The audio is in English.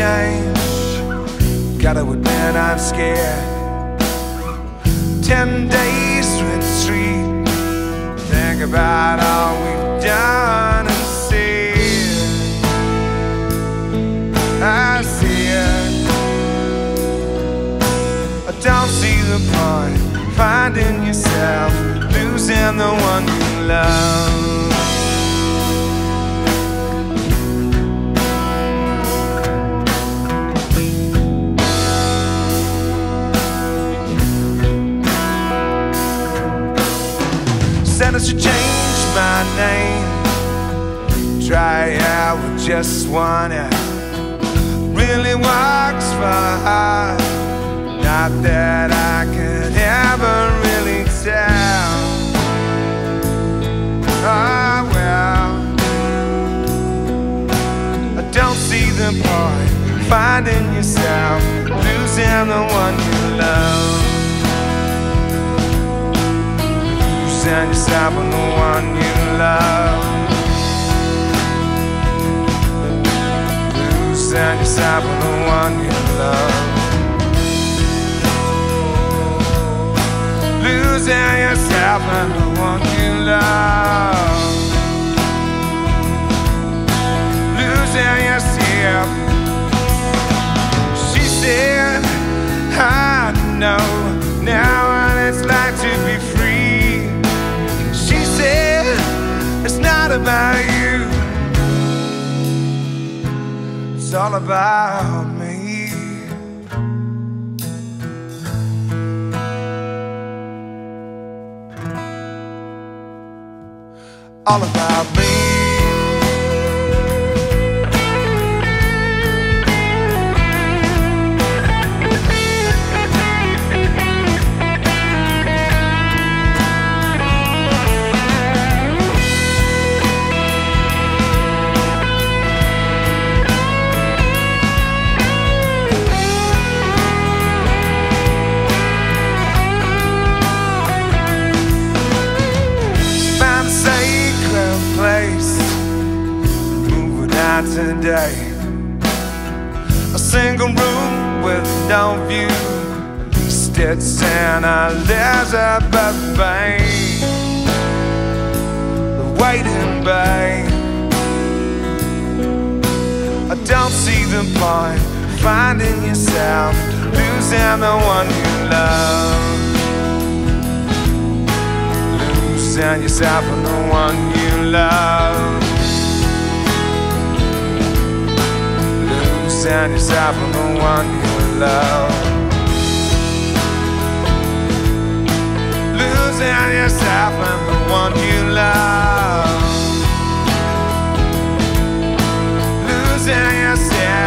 change. Gotta admit I'm scared. Ten days retreat. Think about all we've done and said. I see it. I don't see the point finding yourself losing the one you love. I should change my name. Try out with just one F. Really works for her. Not that I could ever really tell. Oh well. I don't see the point finding yourself losing the one you love. Losing yourself on the one you love. Losing yourself on the one you all about me. All about me. Moving out today. A single room with no view. At least it's in Elizabeth Bay. The waiting bay. I don't see the point finding yourself losing the one you love. Losing yourself on the one you love. Losing yourself on the one you love. Losing yourself on the one you love. Losing yourself.